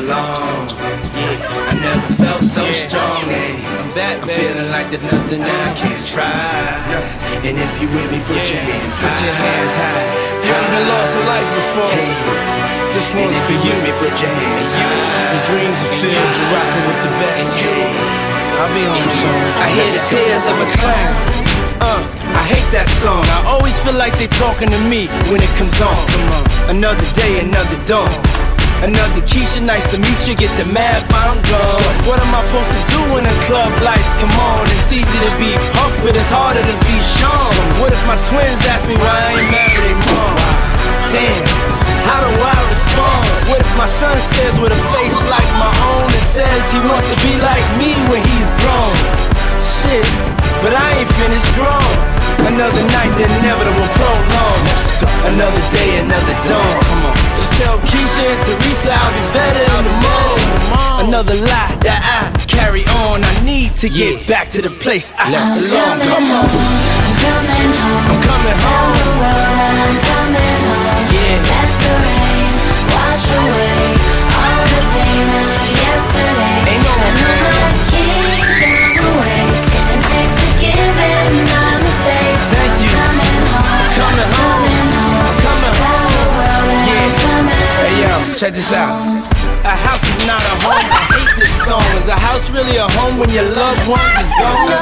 Belong. Yeah, I never felt so strong. Hey, I'm back, I'm feeling like there's nothing that I can't try. And if you with me, put your hands high. Put your hands high. You been lost in life before? Hey, This and one's for you me, put your hands high. Your dreams are filled, you're rocking with the best. I'll be home soon. I hear the tears of a clown. Uh, I hate that song. I always feel like they're talking to me when it comes on. Come on. Another day, another dawn. Another Keisha, nice to meet you. Get the math, I'm gone. What am I supposed to do when the club lights come on? It's easy to be Puff, but it's harder to be Sean. What if my twins ask me why I ain't married mom? Damn, how do I respond? What if my son stares with a face like my own and says he wants to be like me when he's grown? Shit, but I ain't finished grown. Another night, the inevitable prolong. Another day, another dawn. Come on. Tell Keisha and Teresa I'll be better in the morning. Another lie that I carry on. I need to get back to the place I belong. Come on, check this out. A house is not a home. I hate this song. Is a house really a home when your loved ones is gone?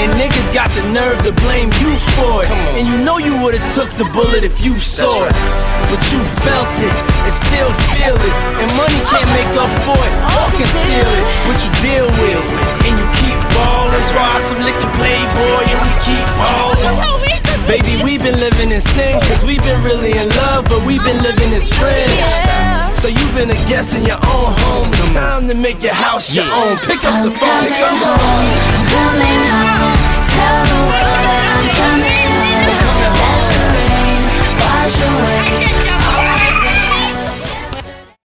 And niggas got the nerve to blame you for it. And you know you would've took the bullet if you saw it. But you felt it and still feel it. And money can't make up for it or conceal it. But you deal been living in sin, cause we've been really in love, but we've been living as friends. So you've been a guest in your own home. It's time to make your house your own. Pick up the phone and come home. I'm